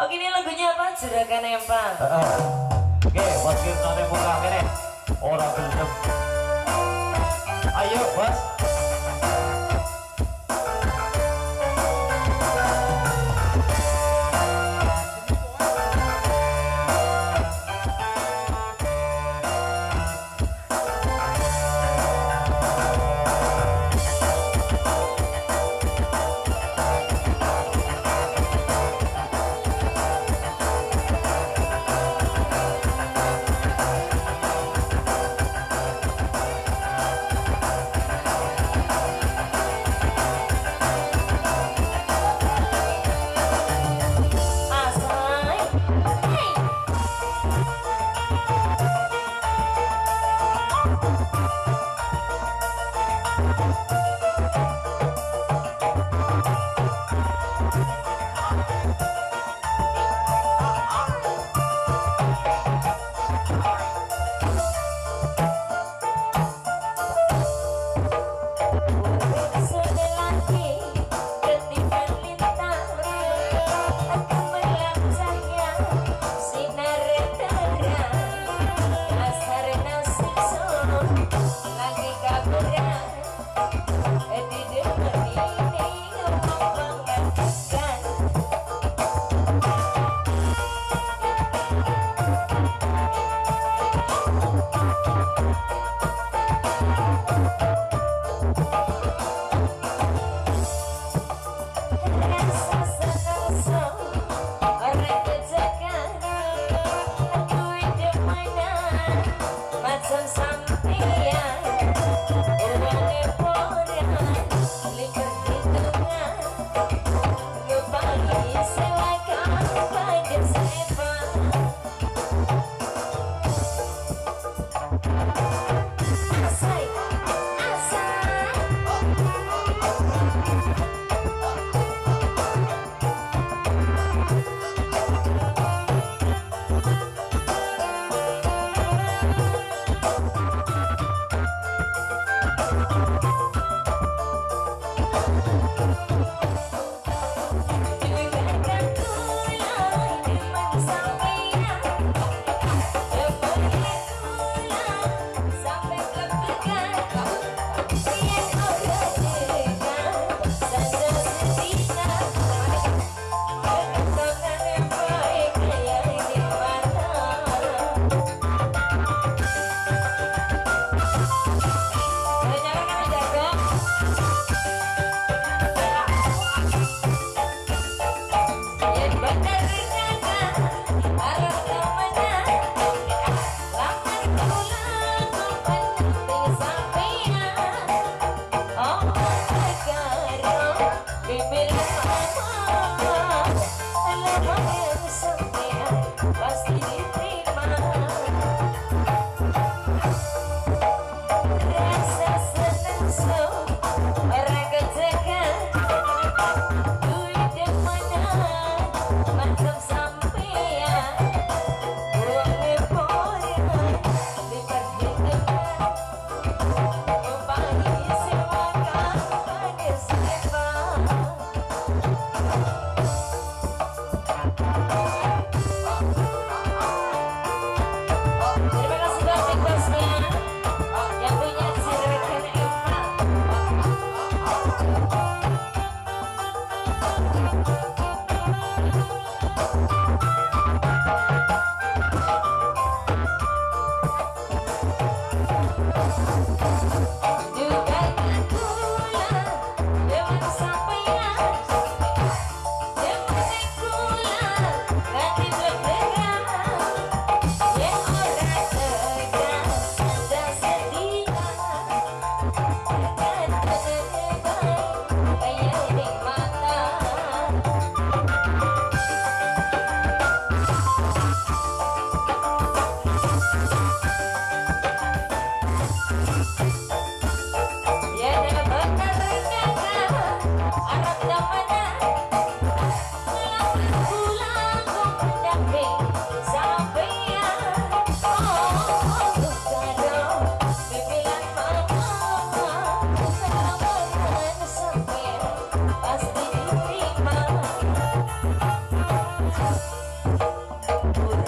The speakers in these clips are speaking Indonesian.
Oke ini lagunya apa? Juragan Empang. Heeh. Oke, bos kita nih muka ini. Orang gelem. Ayo, bos. どどどっち?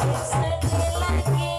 You're my like